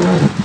Oh.